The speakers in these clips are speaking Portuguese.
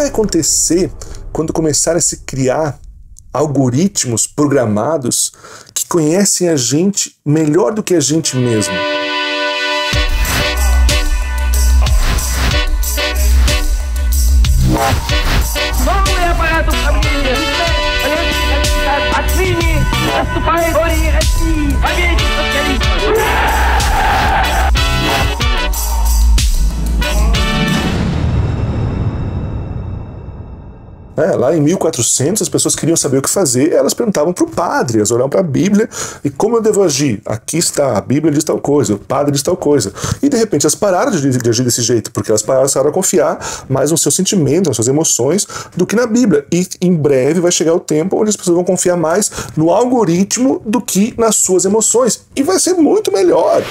vai acontecer quando começar a se criar algoritmos programados que conhecem a gente melhor do que a gente mesmo? É, lá em 1400 as pessoas queriam saber o que fazer, elas perguntavam para o padre, elas olhavam para a Bíblia e como eu devo agir? Aqui está, a Bíblia diz tal coisa, o padre diz tal coisa. E de repente elas pararam de, de agir desse jeito, porque elas pararam a confiar mais nos seus sentimentos, nas suas emoções, do que na Bíblia. E em breve vai chegar o tempo onde as pessoas vão confiar mais no algoritmo do que nas suas emoções. E vai ser muito melhor.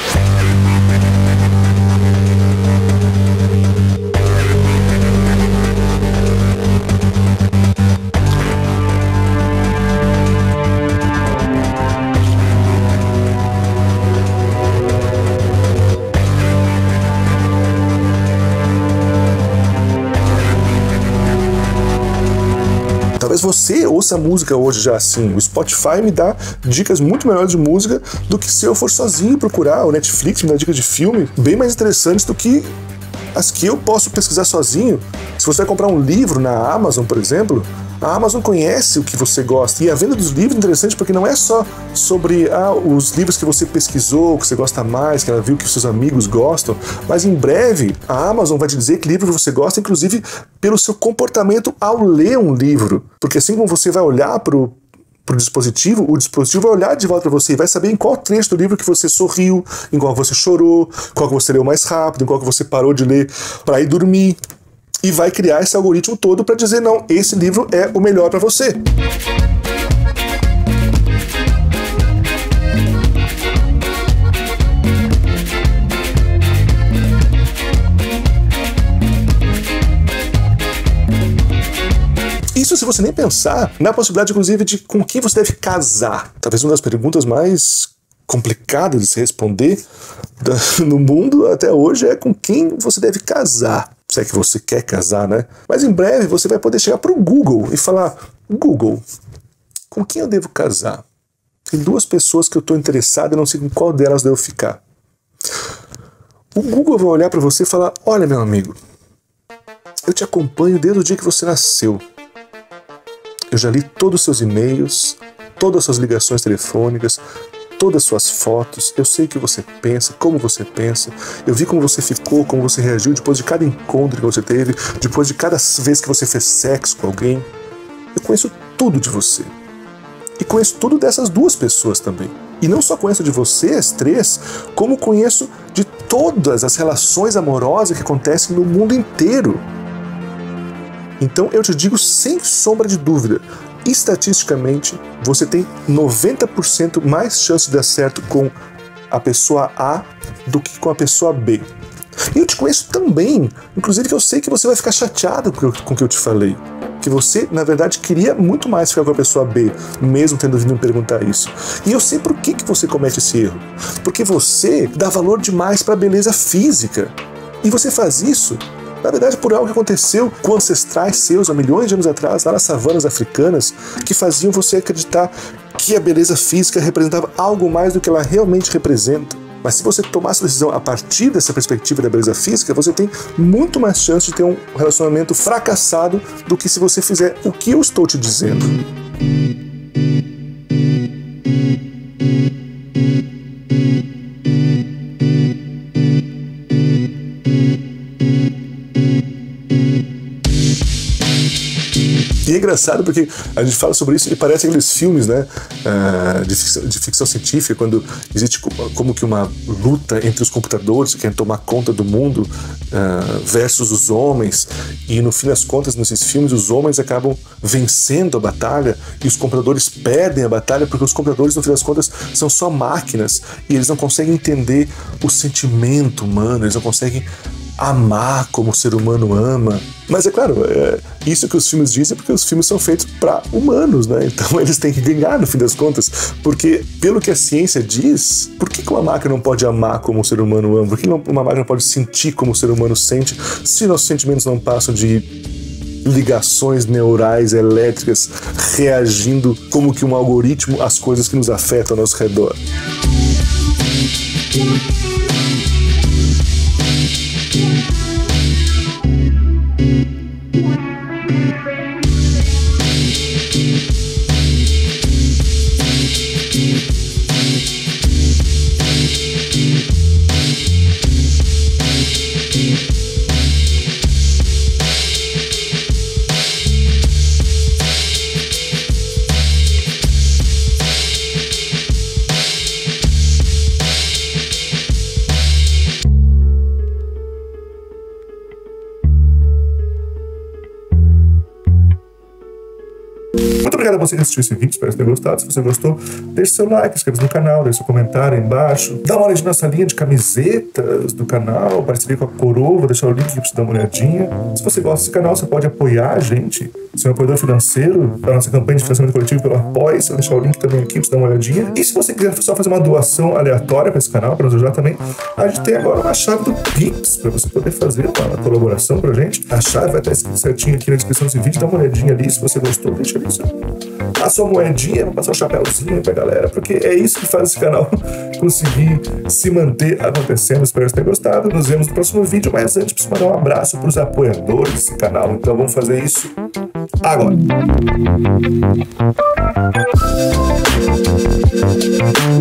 Talvez você ouça música hoje já assim. O Spotify me dá dicas muito melhores de música do que se eu for sozinho procurar. O Netflix me dá dicas de filme bem mais interessantes do que as que eu posso pesquisar sozinho. Se você vai comprar um livro na Amazon, por exemplo, a Amazon conhece o que você gosta. E a venda dos livros é interessante porque não é só sobre ah, os livros que você pesquisou, que você gosta mais, que ela viu que seus amigos gostam, mas em breve a Amazon vai te dizer que livro você gosta, inclusive pelo seu comportamento ao ler um livro. Porque assim como você vai olhar para o para o dispositivo, o dispositivo vai olhar de volta para você e vai saber em qual trecho do livro que você sorriu, em qual você chorou, qual que você leu mais rápido, em qual que você parou de ler para ir dormir e vai criar esse algoritmo todo para dizer não, esse livro é o melhor para você. Isso se você nem pensar na possibilidade, inclusive, de com quem você deve casar. Talvez uma das perguntas mais complicadas de se responder no mundo até hoje é com quem você deve casar se é que você quer casar, né? Mas em breve você vai poder chegar para o Google e falar: Google, com quem eu devo casar? Tem duas pessoas que eu estou interessado e não sei com qual delas devo ficar. O Google vai olhar para você e falar: Olha, meu amigo, eu te acompanho desde o dia que você nasceu. Eu já li todos os seus e-mails, todas as suas ligações telefônicas, todas as suas fotos, eu sei o que você pensa, como você pensa, eu vi como você ficou, como você reagiu depois de cada encontro que você teve, depois de cada vez que você fez sexo com alguém. Eu conheço tudo de você. E conheço tudo dessas duas pessoas também. E não só conheço de vocês, três, como conheço de todas as relações amorosas que acontecem no mundo inteiro. Então eu te digo sem sombra de dúvida: estatisticamente, você tem 90% mais chance de dar certo com a pessoa A do que com a pessoa B. E eu te conheço também, inclusive que eu sei que você vai ficar chateado com o que eu te falei. Que você, na verdade, queria muito mais ficar com a pessoa B, mesmo tendo vindo me perguntar isso. E eu sei por que, que você comete esse erro. Porque você dá valor demais para a beleza física. E você faz isso na verdade, por algo que aconteceu com ancestrais seus há milhões de anos atrás, lá nas savanas africanas, que faziam você acreditar que a beleza física representava algo mais do que ela realmente representa. Mas se você tomasse a decisão a partir dessa perspectiva da beleza física, você tem muito mais chance de ter um relacionamento fracassado do que se você fizer o que eu estou te dizendo. E é engraçado porque a gente fala sobre isso e parece aqueles filmes, né, uh, de, ficção, de, ficção, científica, quando existe como que uma luta entre os computadores que querem tomar conta do mundo uh, versus os homens, e no fim das contas, nesses filmes, os homens acabam vencendo a batalha e os computadores perdem a batalha porque os computadores, no fim das contas, são só máquinas e eles não conseguem entender o sentimento humano, eles não conseguem amar como o ser humano ama. Mas é claro, é isso que os filmes dizem porque os filmes são feitos para humanos, né? Então eles têm que ganhar no fim das contas. Porque, pelo que a ciência diz, por que uma máquina não pode amar como o ser humano ama? Por que uma máquina pode sentir como o ser humano sente se nossos sentimentos não passam de ligações neurais elétricas reagindo como que um algoritmo às coisas que nos afetam ao nosso redor. Obrigado a você que assistiu esse vídeo, espero ter gostado. Se você gostou, deixe seu like, inscreva-se no canal, deixe seu comentário aí embaixo. Dá uma olhadinha na nossa linha de camisetas do canal, parceria com a Coroa, vou deixar o link aqui pra você dar uma olhadinha. Se você gosta desse canal, você pode apoiar a gente, ser um apoiador financeiro da nossa campanha de financiamento coletivo pelo Apoia. Vou deixar o link também aqui pra você dar uma olhadinha. E se você quiser só fazer uma doação aleatória para esse canal, para nos ajudar também, a gente tem agora uma chave do Pix para você poder fazer uma colaboração pra gente. A chave vai estar escrita certinho aqui na descrição desse vídeo. Dá uma olhadinha ali, se você gostou, deixa ali seu a sua moedinha, vou passar o um chapéuzinho pra galera, porque é isso que faz esse canal conseguir se manter acontecendo. Espero que tenha gostado. Nos vemos no próximo vídeo, mas antes preciso mandar um abraço pros apoiadores desse canal. Então vamos fazer isso agora.